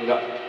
감사합니다.